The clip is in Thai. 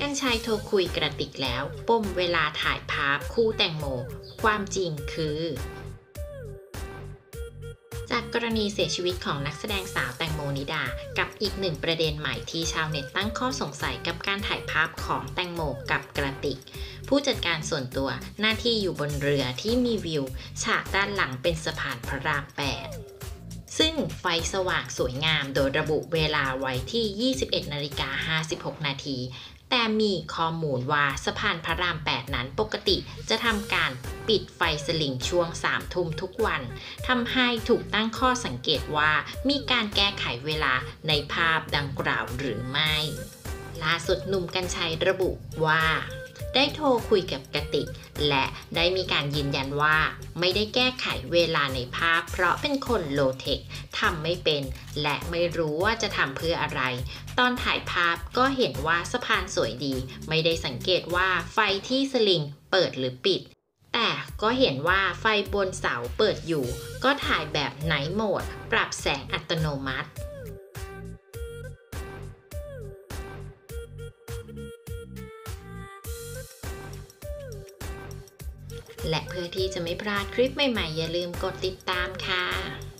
กันชัยโทรคุยกระติกแล้วปมเวลาถ่ายภาพคู่แตงโม ความจริงคือ จากกรณีเสียชีวิตของนักแสดงสาวแตงโมนิดา กับอีกหนึ่งประเด็นใหม่ที่ชาวเน็ตตั้งข้อสงสัยกับการถ่ายภาพของแตงโมกับกระติก ผู้จัดการส่วนตัวหน้าที่อยู่บนเรือที่มีวิว ฉากด้านหลังเป็นสะพานพระราม8ซึ่งไฟสว่างสวยงามโดยระบุเวลาไว้ที่ 21นาฬิกา56 นาที แต่มีข้อมูลว่าสะพานพระราม 8 นั้นปกติจะทำการปิดไฟสลิงช่วง 3 ทุ่มทุกวันทำให้ถูกตั้งข้อสังเกตว่ามีการแก้ไขเวลาในภาพดังกล่าวหรือไม่ ล่าสุดหนุ่มกัญชัยระบุว่า ได้โทรคุยกับกติก และได้มีการยืนยันว่า ไม่ได้แก้ไขเวลาในภาพ เพราะเป็นคนโลเทคทำไม่เป็น และไม่รู้ว่าจะทำเพื่ออะไร ตอนถ่ายภาพก็เห็นว่าสะพานสวยดี ไม่ได้สังเกตว่าไฟที่สลิงเปิดหรือปิด แต่ก็เห็นว่าไฟบนเสาเปิดอยู่ ก็ถ่ายแบบไนท์โหมด ปรับแสงอัตโนมัติ และเพื่อที่จะไม่พลาดคลิปใหม่ๆ อย่าลืมกดติดตามค่ะ